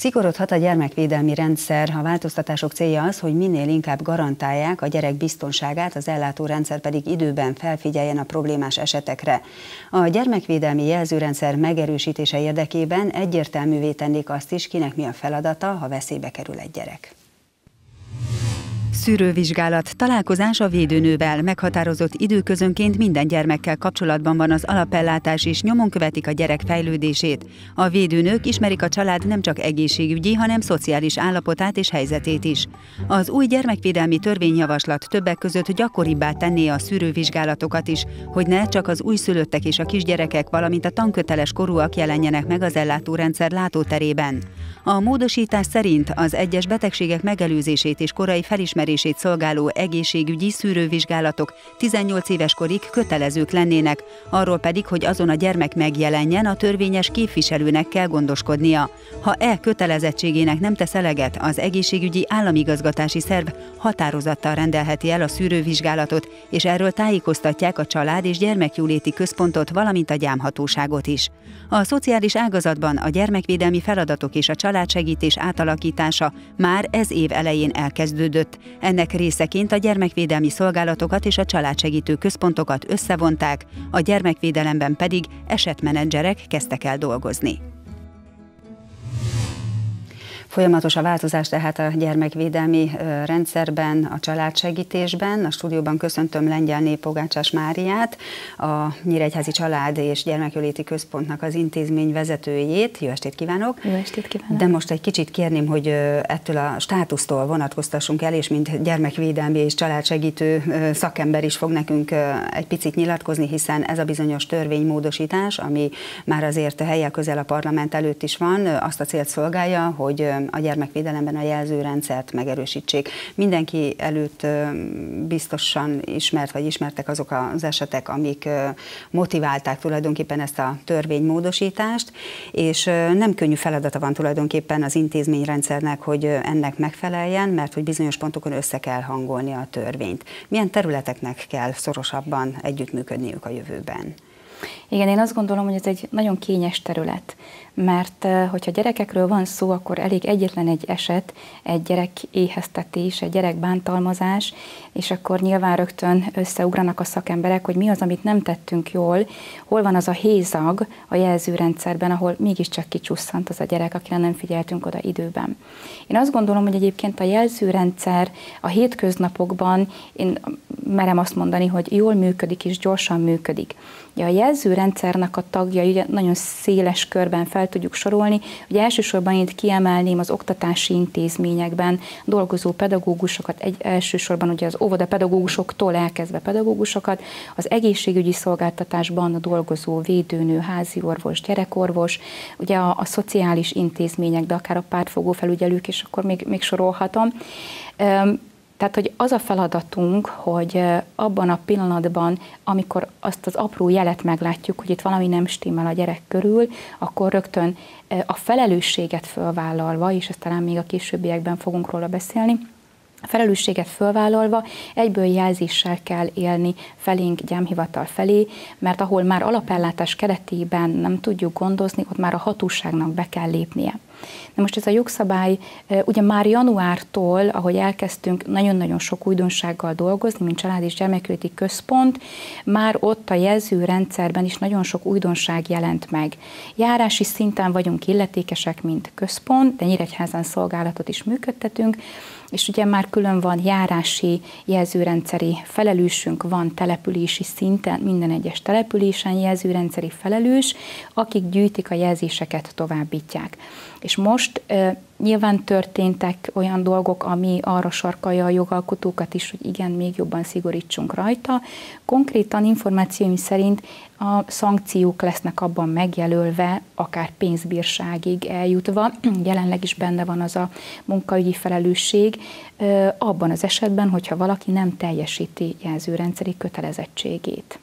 Szigorodhat a gyermekvédelmi rendszer. A változtatások célja az, hogy minél inkább garantálják a gyerek biztonságát, az ellátórendszer pedig időben felfigyeljen a problémás esetekre. A gyermekvédelmi jelzőrendszer megerősítése érdekében egyértelművé tennék azt is, kinek mi a feladata, ha veszélybe kerül egy gyerek. Szűrővizsgálat, találkozás a védőnővel, meghatározott időközönként minden gyermekkel kapcsolatban van az alapellátás és nyomon követik a gyerek fejlődését. A védőnők ismerik a család nem csak egészségügyi, hanem szociális állapotát és helyzetét is. Az új gyermekvédelmi törvényjavaslat többek között gyakoribbá tenné a szűrővizsgálatokat is, hogy ne csak az újszülöttek és a kisgyerekek, valamint a tanköteles korúak jelenjenek meg az ellátórendszer látóterében. A módosítás szerint az egyes betegségek megelőzését és korai felismerését szolgáló egészségügyi szűrővizsgálatok 18 éves korig kötelezők lennének, arról pedig, hogy azon a gyermek megjelenjen, a törvényes képviselőnek kell gondoskodnia. Ha e kötelezettségének nem tesz eleget, az egészségügyi államigazgatási szerv határozattal rendelheti el a szűrővizsgálatot, és erről tájékoztatják a család és gyermekjóléti központot, valamint a gyámhatóságot is. A szociális ágazatban a gyermekvédelmi feladatok és a családsegítés átalakítása már ez év elején elkezdődött. Ennek részeként a gyermekvédelmi szolgálatokat és a családsegítő központokat összevonták, a gyermekvédelemben pedig esetmenedzserek kezdtek el dolgozni. Folyamatos a változás tehát a gyermekvédelmi rendszerben, a családsegítésben. A stúdióban köszöntöm Lengyel Pogácsás Máriát, a Nyíregyházi Család és Gyermekjóléti Központnak az intézmény vezetőjét. Jó estét kívánok! Jó estét kívánok! De most egy kicsit kérném, hogy ettől a státusztól vonatkoztassunk el, és mint gyermekvédelmi és családsegítő szakember is fog nekünk egy picit nyilatkozni, hiszen ez a bizonyos törvénymódosítás, ami már azért helyek közel a parlament előtt is van, azt a célt szolgálja, hogy a gyermekvédelemben a jelzőrendszert megerősítsék. Mindenki előtt biztosan ismert, vagy ismertek azok az esetek, amik motiválták tulajdonképpen ezt a törvénymódosítást, és nem könnyű feladata van tulajdonképpen az intézményrendszernek, hogy ennek megfeleljen, mert hogy bizonyos pontokon össze kell hangolni a törvényt. Milyen területeknek kell szorosabban együttműködniük a jövőben? Igen, én azt gondolom, hogy ez egy nagyon kényes terület, mert hogyha gyerekekről van szó, akkor elég egyetlen egy eset, egy gyerek éheztetés, egy gyerek bántalmazás, és akkor nyilván rögtön összeugranak a szakemberek, hogy mi az, amit nem tettünk jól, hol van az a hézag a jelzőrendszerben, ahol mégiscsak kicsusszant az a gyerek, akire nem figyeltünk oda időben. Én azt gondolom, hogy egyébként a jelzőrendszer a hétköznapokban, én merem azt mondani, hogy jól működik és gyorsan működik. Ugye a jelzőrendszernek a tagjai ugye nagyon széles körben fel tudjuk sorolni. Ugye elsősorban itt kiemelném az oktatási intézményekben dolgozó pedagógusokat, egy, elsősorban ugye az óvoda pedagógusoktól elkezdve pedagógusokat, az egészségügyi szolgáltatásban a dolgozó védőnő, házi orvos, gyerekorvos, ugye a, a szociális intézmények, de akár a pártfogó felügyelők, és akkor még, még sorolhatom. Tehát, hogy az a feladatunk, hogy abban a pillanatban, amikor azt az apró jelet meglátjuk, hogy itt valami nem stimmel a gyerek körül, akkor rögtön a felelősséget fölvállalva, és ezt talán még a későbbiekben fogunk róla beszélni, a felelősséget fölvállalva egyből jelzéssel kell élni felénk gyámhivatal felé, mert ahol már alapellátás keretében nem tudjuk gondozni, ott már a hatóságnak be kell lépnie. Na most ez a jogszabály, ugye már januártól, ahogy elkezdtünk nagyon-nagyon sok újdonsággal dolgozni, mint Család és Gyermekjóléti Központ, már ott a jelzőrendszerben is nagyon sok újdonság jelent meg. Járási szinten vagyunk illetékesek, mint központ, de Nyíregyházán szolgálatot is működtetünk, és ugye már külön van járási jelzőrendszeri felelősünk, van települési szinten, minden egyes településen jelzőrendszeri felelős, akik gyűjtik a jelzéseket, továbbítják. És most nyilván történtek olyan dolgok, ami arra sarkalja a jogalkotókat is, hogy igen, még jobban szigorítsunk rajta. Konkrétan információim szerint a szankciók lesznek abban megjelölve, akár pénzbírságig eljutva, jelenleg is benne van az a munkaügyi felelősség, abban az esetben, hogyha valaki nem teljesíti jelzőrendszeri kötelezettségét.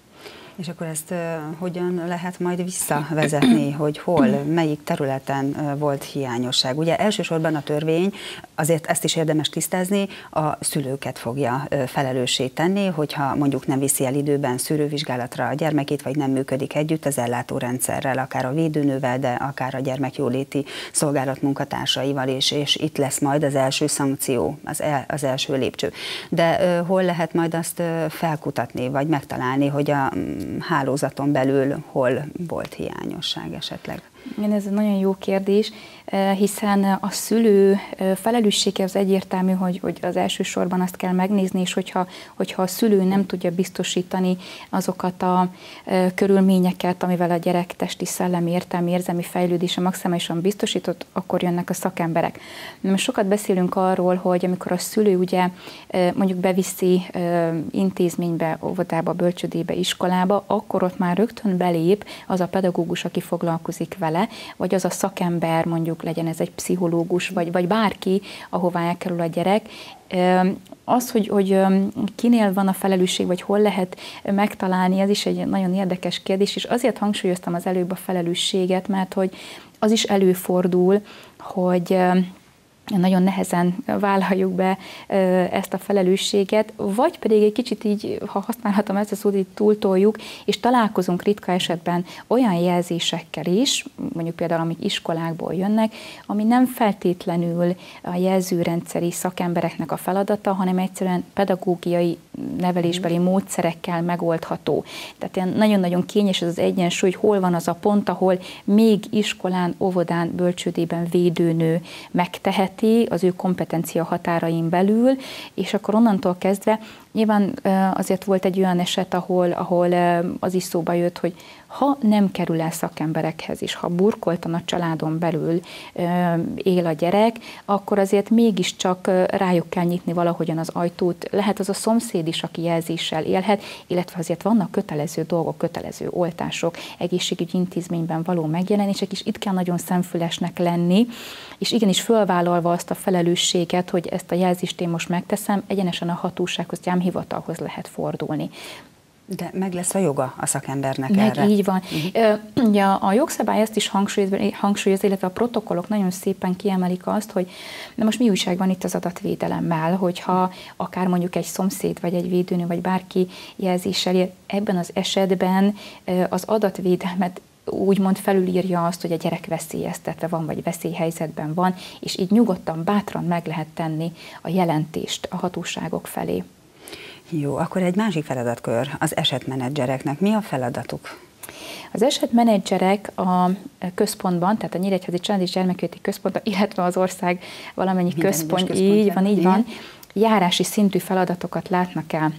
És akkor ezt hogyan lehet majd visszavezetni, hogy hol, melyik területen volt hiányosság? Ugye elsősorban a törvény, azért ezt is érdemes tisztázni, a szülőket fogja felelőssé tenni, hogyha mondjuk nem viszi el időben szűrővizsgálatra a gyermekét, vagy nem működik együtt az ellátórendszerrel, akár a védőnővel, de akár a gyermekjóléti szolgálat munkatársaival, és, és itt lesz majd az első szankció, az, el, az első lépcső. De hol lehet majd azt felkutatni, vagy megtalálni, hogy a hálózaton belül hol volt hiányosság esetleg? Igen, ez egy nagyon jó kérdés, hiszen a szülő felelőssége az egyértelmű, hogy, hogy az elsősorban azt kell megnézni, és hogyha, hogyha a szülő nem tudja biztosítani azokat a körülményeket, amivel a gyerek testi, szellemi, értelmi, érzelmi fejlődése maximálisan biztosított, akkor jönnek a szakemberek. Most sokat beszélünk arról, hogy amikor a szülő ugye mondjuk beviszi intézménybe, óvodába, bölcsödébe, iskolába, akkor ott már rögtön belép az a pedagógus, aki foglalkozik vele, vagy az a szakember, mondjuk legyen ez egy pszichológus, vagy, vagy bárki, ahová elkerül a gyerek, az, hogy, hogy kinél van a felelősség, vagy hol lehet megtalálni, ez is egy nagyon érdekes kérdés, és azért hangsúlyoztam az előbb a felelősséget, mert hogy az is előfordul, hogy nagyon nehezen vállaljuk be ezt a felelősséget, vagy pedig egy kicsit így, ha használhatom ezt a szót, így túltoljuk, és találkozunk ritka esetben olyan jelzésekkel is, mondjuk például amik iskolákból jönnek, ami nem feltétlenül a jelzőrendszeri szakembereknek a feladata, hanem egyszerűen pedagógiai nevelésbeli módszerekkel megoldható. Tehát ilyen nagyon-nagyon kényes ez az egyensúly, hogy hol van az a pont, ahol még iskolán, óvodán, bölcsődében védőnő megteheti az ő kompetencia határain belül, és akkor onnantól kezdve nyilván azért volt egy olyan eset, ahol, ahol az is szóba jött, hogy ha nem kerül el szakemberekhez is, ha burkoltan a családon belül él a gyerek, akkor azért mégiscsak rájuk kell nyitni valahogyan az ajtót. Lehet az a szomszéd is, aki jelzéssel élhet, illetve azért vannak kötelező dolgok, kötelező oltások, egészségügyi intézményben való megjelenések, és itt kell nagyon szemfülesnek lenni, és igenis fölvállalva azt a felelősséget, hogy ezt a jelzést én most megteszem, egyenesen a hatósághoz, gyámhivatalhoz lehet fordulni. De meg lesz a joga a szakembernek meg erre. így van. Uh-huh. Ja, a jogszabály ezt is hangsúlyoz, hangsúlyoz, illetve a protokollok nagyon szépen kiemelik azt, hogy de most mi újság van itt az adatvédelemmel, hogyha akár mondjuk egy szomszéd, vagy egy védőnő, vagy bárki jelzéssel ebben az esetben az adatvédelmet úgymond felülírja azt, hogy a gyerek veszélyeztetve van, vagy veszélyhelyzetben van, és így nyugodtan, bátran meg lehet tenni a jelentést a hatóságok felé. Jó, akkor egy másik feladatkör az esetmenedzsereknek. Mi a feladatuk? Az esetmenedzserek a központban, tehát a Nyíregyházi Család és Gyermekjóti Központban, illetve az ország valamennyi központ, így van, így van, járási szintű feladatokat látnak el.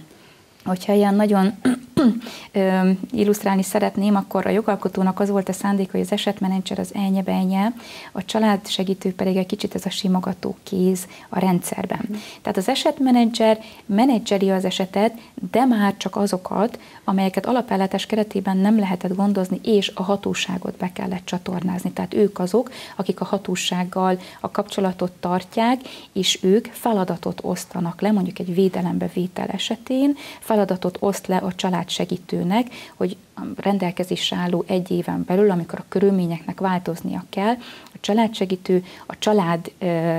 Hogyha ilyen nagyon illusztrálni szeretném, akkor a jogalkotónak az volt a szándék, hogy az esetmenedzser az elnye benye, a család segítő pedig egy kicsit ez a simogató kéz a rendszerben. Mm. Tehát az esetmenedzser menedzseri az esetet, de már csak azokat, amelyeket alapellátás keretében nem lehetett gondozni, és a hatóságot be kellett csatornázni. Tehát ők azok, akik a hatósággal a kapcsolatot tartják, és ők feladatot osztanak le, mondjuk egy védelembevétel esetén, feladatot oszt le a család segítőnek, hogy a rendelkezésre álló egy éven belül, amikor a körülményeknek változnia kell, a családsegítő a család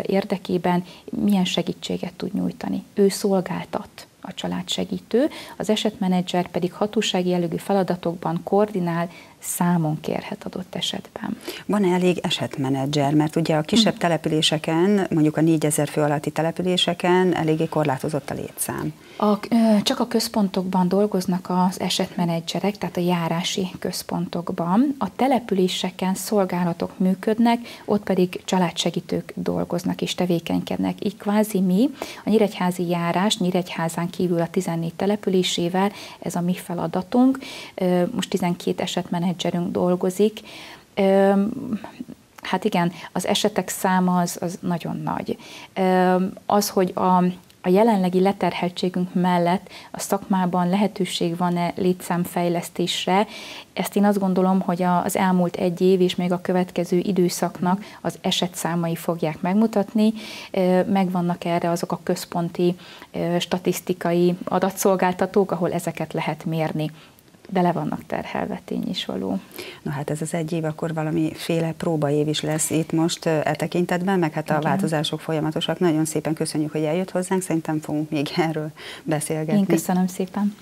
érdekében milyen segítséget tud nyújtani. Ő szolgáltat a családsegítő, az esetmenedzser pedig hatósági jellegű feladatokban koordinál, számon kérhet adott esetben. Van-e elég esetmenedzser? Mert ugye a kisebb mhm. településeken, mondjuk a 4000 fő alatti településeken eléggé korlátozott a létszám. A, csak a központokban dolgoznak az esetmenedzserek, tehát a járási központokban. A településeken szolgálatok működnek, ott pedig családsegítők dolgoznak és tevékenykednek. Így kvázi mi, a Nyíregyházi járás, Nyíregyházán kívül a 14 településével, ez a mi feladatunk. Most 12 esetmenedzserünk dolgozik. Hát igen, az esetek száma az, az nagyon nagy. Az, hogy a a jelenlegi leterheltségünk mellett a szakmában lehetőség van-e létszámfejlesztésre. Ezt én azt gondolom, hogy az elmúlt egy év és még a következő időszaknak az esetszámai fogják megmutatni. Megvannak erre azok a központi statisztikai adatszolgáltatók, ahol ezeket lehet mérni de le vannak terhelve, tény is való. Na hát ez az egy év, akkor valamiféle próbaév is lesz itt most e tekintetben, meg hát a Igen. változások folyamatosak. Nagyon szépen köszönjük, hogy eljött hozzánk, szerintem fogunk még erről beszélgetni. Én köszönöm szépen.